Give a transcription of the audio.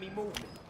enemy movement.